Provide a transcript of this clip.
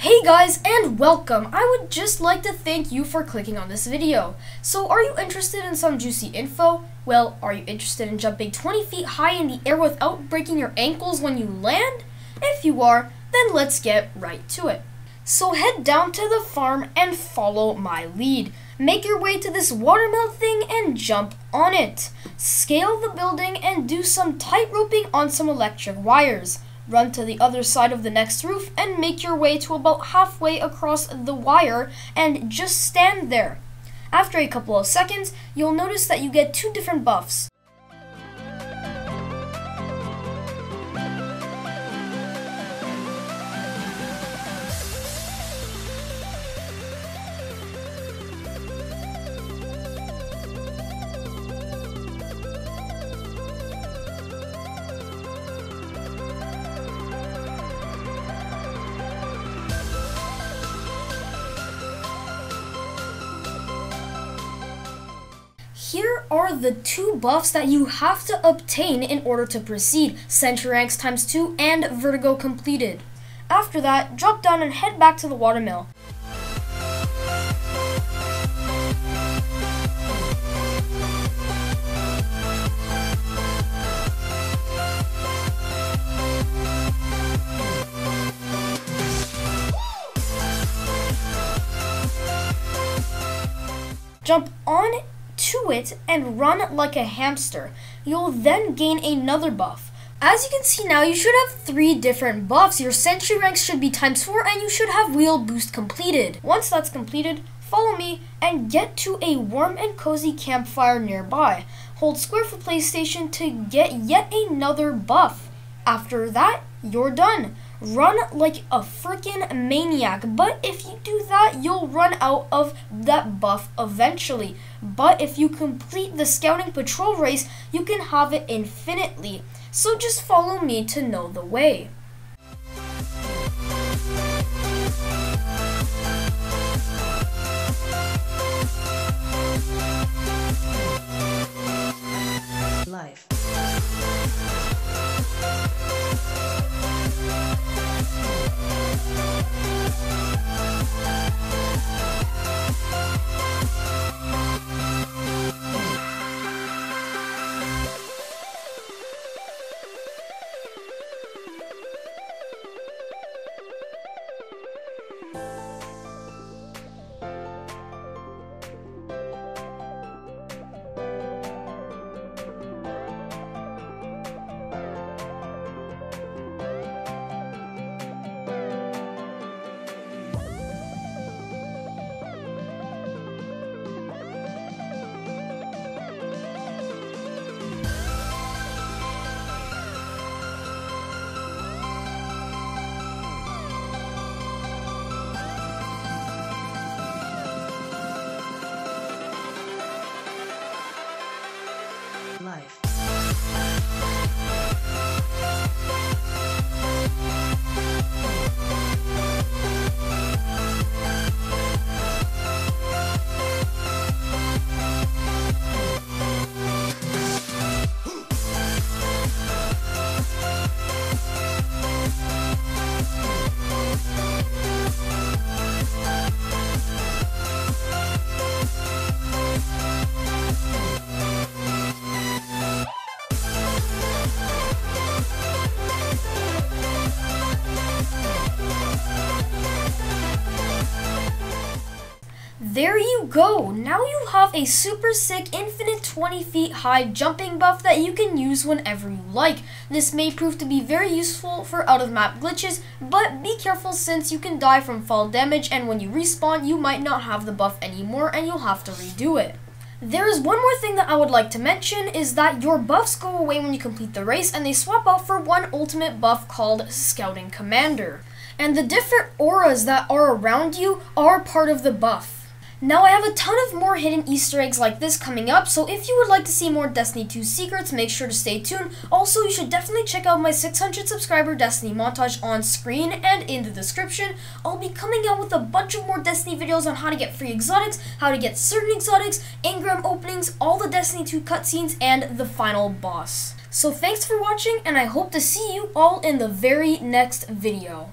Hey guys and welcome! I would just like to thank you for clicking on this video. So are you interested in some juicy info? Well, are you interested in jumping 20 feet high in the air without breaking your ankles when you land? If you are, then let's get right to it. So head down to the farm and follow my lead. Make your way to this watermill thing and jump on it. Scale the building and do some tight roping on some electric wires. Run to the other side of the next roof and make your way to about halfway across the wire and just stand there. After a couple of seconds, you'll notice that you get two different buffs. Here are the two buffs that you have to obtain in order to proceed, Sentry Ranks times 2 and Vertigo completed. After that, drop down and head back to the watermill. Jump on to it and run like a hamster. You'll then gain another buff. As you can see now, you should have three different buffs. Your sentry ranks should be times four and you should have wheel boost completed. Once that's completed, follow me and get to a warm and cozy campfire nearby. Hold square for PlayStation to get yet another buff. After that, you're done. Run like a freaking maniac, but if you do that, you'll run out of that buff eventually. But if you complete the scouting patrol race, you can have it infinitely. So just follow me to know the way. There you go! Now you have a super sick infinite 20 feet high jumping buff that you can use whenever you like. This may prove to be very useful for out of map glitches, but be careful since you can die from fall damage and when you respawn you might not have the buff anymore and you'll have to redo it. There is one more thing that I would like to mention is that your buffs go away when you complete the race and they swap out for one ultimate buff called Scouting Commander. And the different auras that are around you are part of the buff. Now I have a ton of more hidden easter eggs like this coming up, so if you would like to see more Destiny 2 secrets, make sure to stay tuned. Also, you should definitely check out my 600 subscriber Destiny montage on screen and in the description. I'll be coming out with a bunch of more Destiny videos on how to get free exotics, how to get certain exotics, engram openings, all the Destiny 2 cutscenes, and the final boss. So thanks for watching, and I hope to see you all in the very next video.